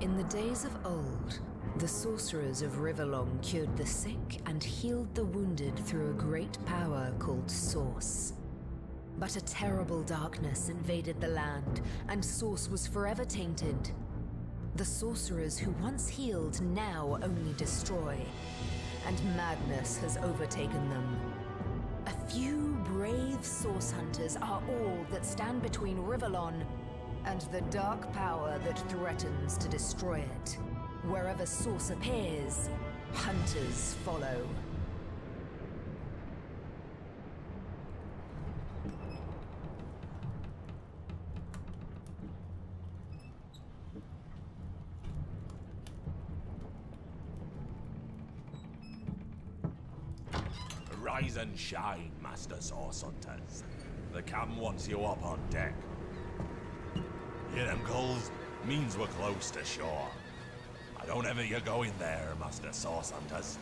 In the days of old, the sorcerers of Rivellon cured the sick and healed the wounded through a great power called Source. But a terrible darkness invaded the land, and Source was forever tainted. The sorcerers who once healed now only destroy, and madness has overtaken them. A few brave Source hunters are all that stand between Rivellon and the dark power that threatens to destroy it. Wherever Source appears, hunters follow. Rise and shine, Master Source Hunters. The cam wants you up on deck. Hear them calls? Means we're close to shore. I don't ever you go in there, Master Source Hunters.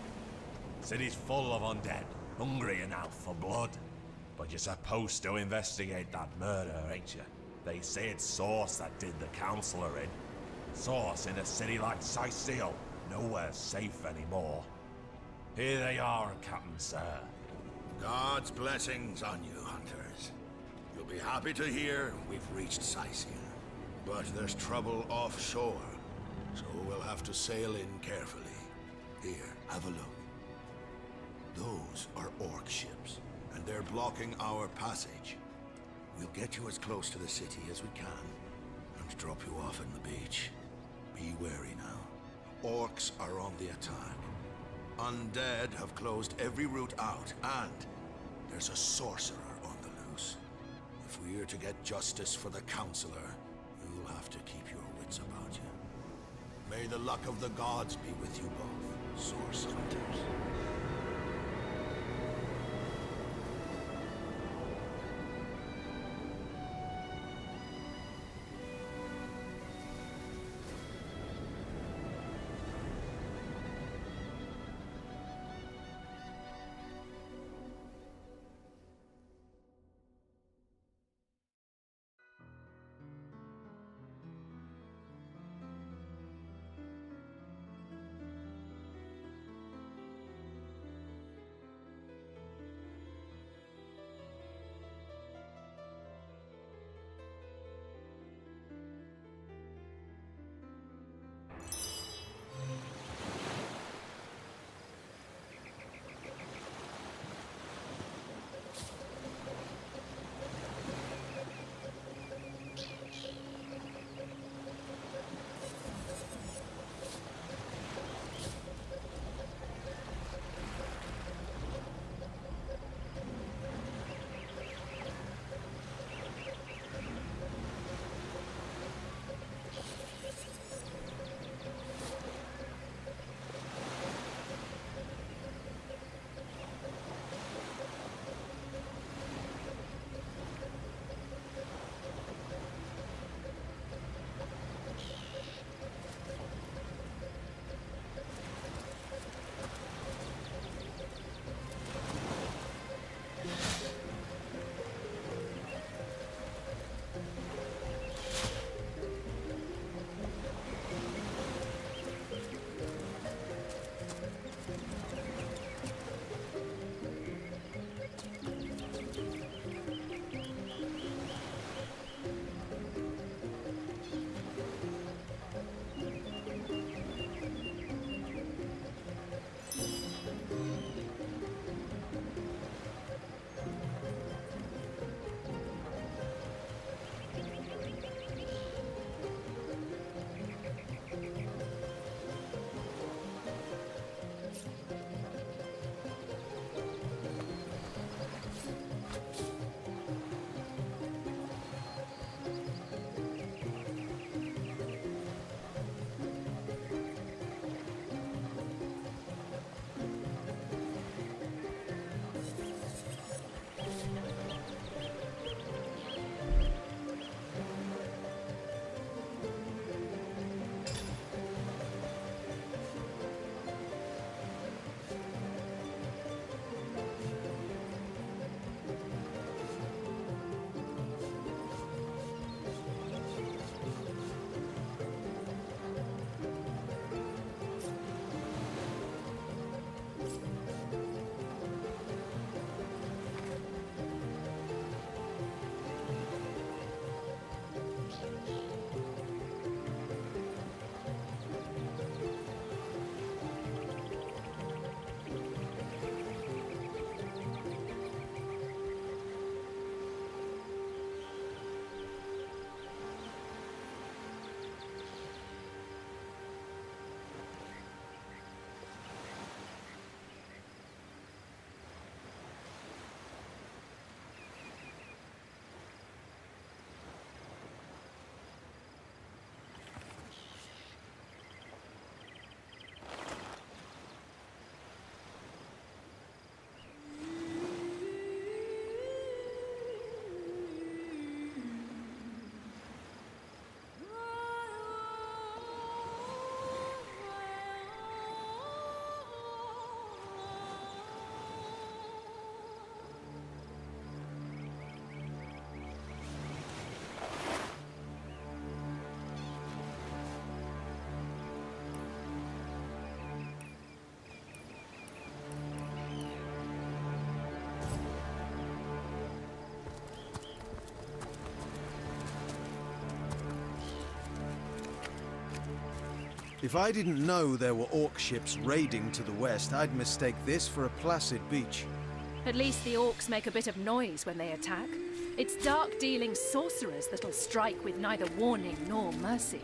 City's full of undead, hungry enough for blood. But you're supposed to investigate that murder, ain't you? They say it's Source that did the Counselor in. Source in a city like Cyseal, nowhere safe anymore. Here they are, Captain Sir. God's blessings on you, hunters. You'll be happy to hear we've reached Cyseal. But there's trouble offshore, so we'll have to sail in carefully. Here, have a look. Those are orc ships, and they're blocking our passage. We'll get you as close to the city as we can, and drop you off in the beach. Be wary now. Orcs are on the attack. Undead have closed every route out, and there's a sorcerer on the loose. If we're to get justice for the Counselor, May the luck of the gods be with you both, Source Hunters. If I didn't know there were orc ships raiding to the west, I'd mistake this for a placid beach. At least the orcs make a bit of noise when they attack. It's dark-dealing sorcerers that'll strike with neither warning nor mercy.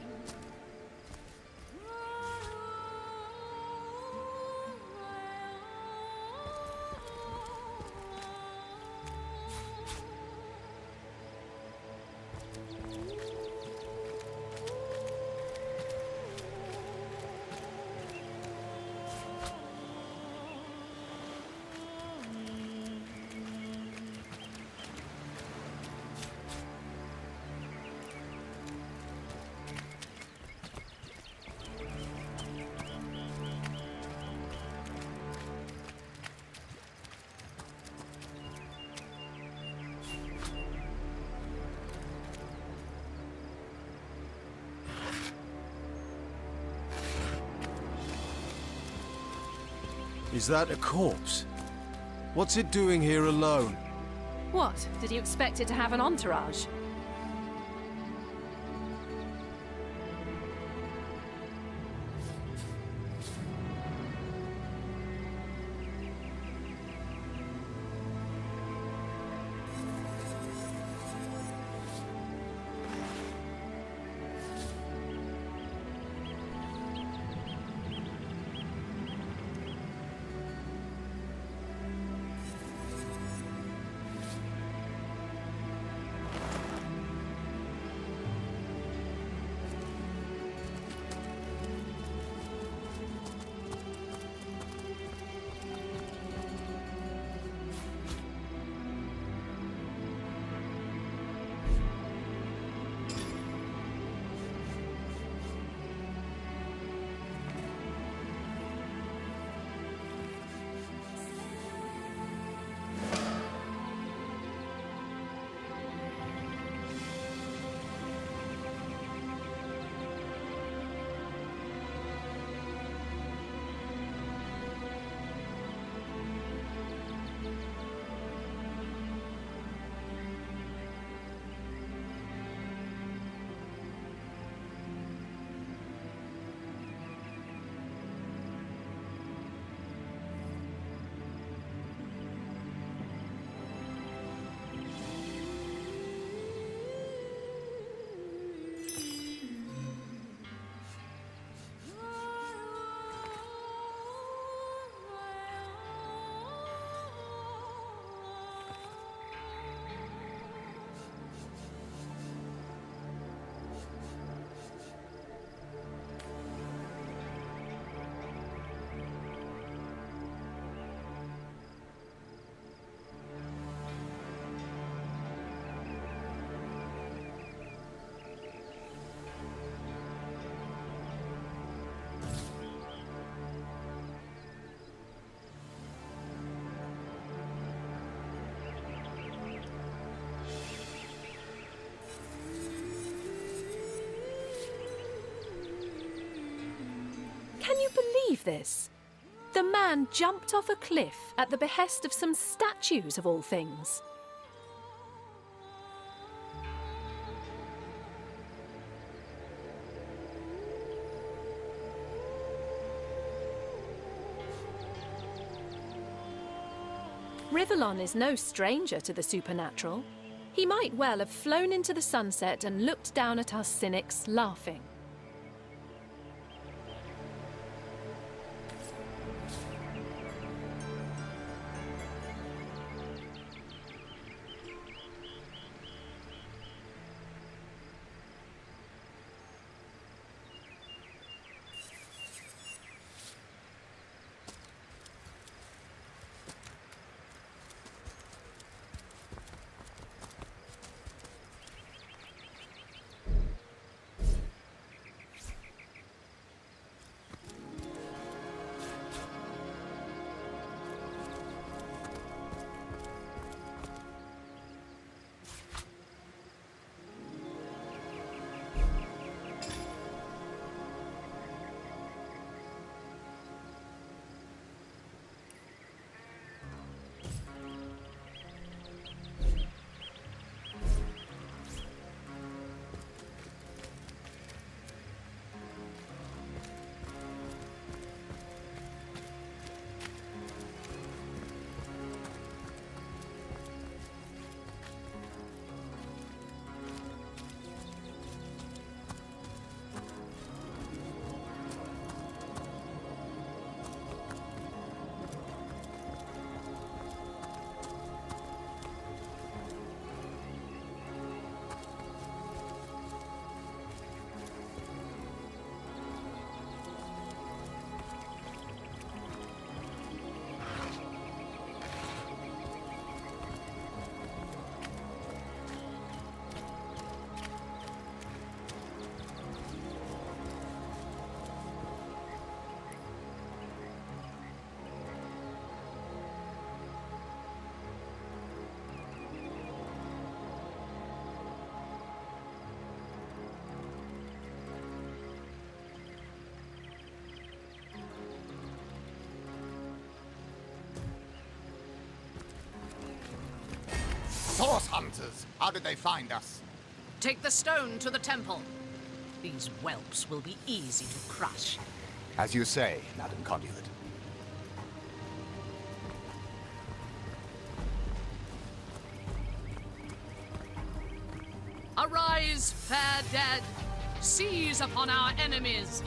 Is that a corpse? What's it doing here alone? What? Did you expect it to have an entourage? Can you believe this? The man jumped off a cliff at the behest of some statues of all things. Rivellon is no stranger to the supernatural. He might well have flown into the sunset and looked down at us cynics, laughing. Source hunters! How did they find us? Take the stone to the temple. These whelps will be easy to crush. As you say, Madam Conduit. Arise, fair dead! Seize upon our enemies!